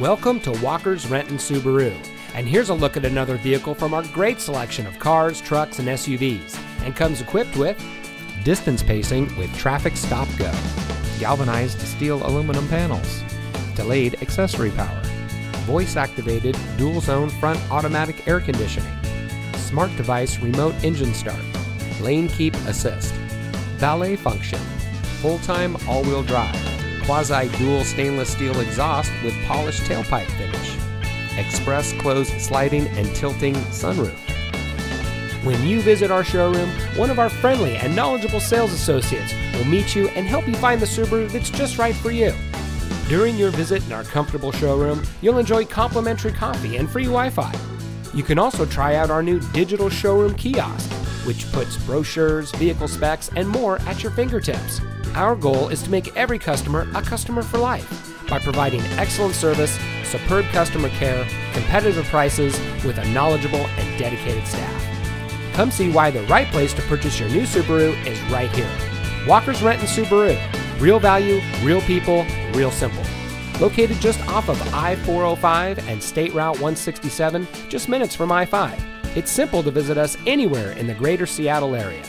Welcome to Walker's Renton Subaru. And here's a look at another vehicle from our great selection of cars, trucks, and SUVs. And comes equipped with distance pacing with traffic stop go, galvanized steel aluminum panels, delayed accessory power, voice activated dual zone front automatic air conditioning, smart device remote engine start, lane keep assist, valet function, full time all wheel drive quasi dual stainless steel exhaust with polished tailpipe finish, express closed sliding and tilting sunroof. When you visit our showroom, one of our friendly and knowledgeable sales associates will meet you and help you find the Subaru that's just right for you. During your visit in our comfortable showroom, you'll enjoy complimentary coffee and free Wi Fi. You can also try out our new digital showroom kiosk, which puts brochures, vehicle specs, and more at your fingertips. Our goal is to make every customer a customer for life by providing excellent service, superb customer care, competitive prices with a knowledgeable and dedicated staff. Come see why the right place to purchase your new Subaru is right here. Walker's Renton Subaru. Real value, real people, real simple. Located just off of I 405 and State Route 167, just minutes from I 5. It's simple to visit us anywhere in the greater Seattle area.